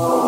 Oh.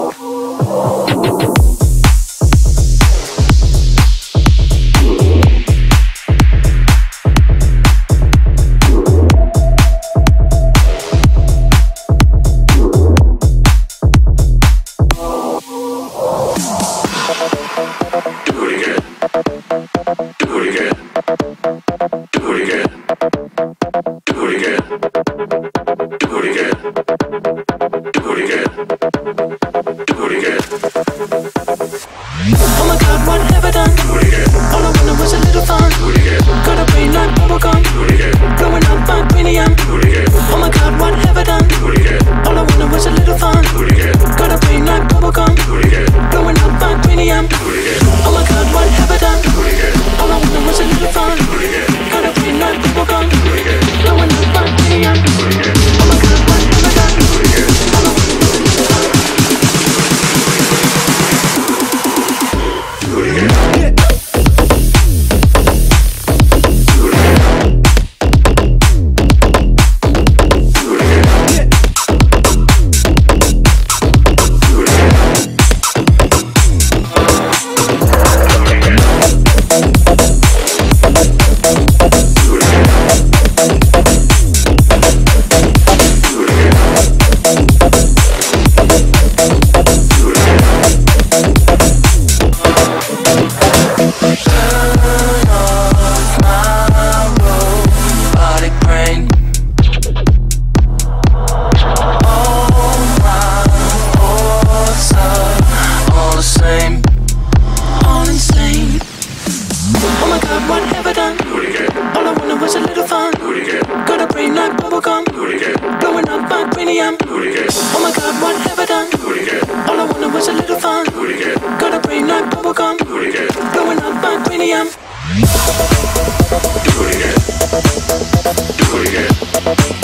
bubblegum. Blowing up my vibranium. Oh my god, what have I done? All I wanted was a little fun. Got a brain like bubblegum. Blowing up my vibranium. Do it again. Do it again.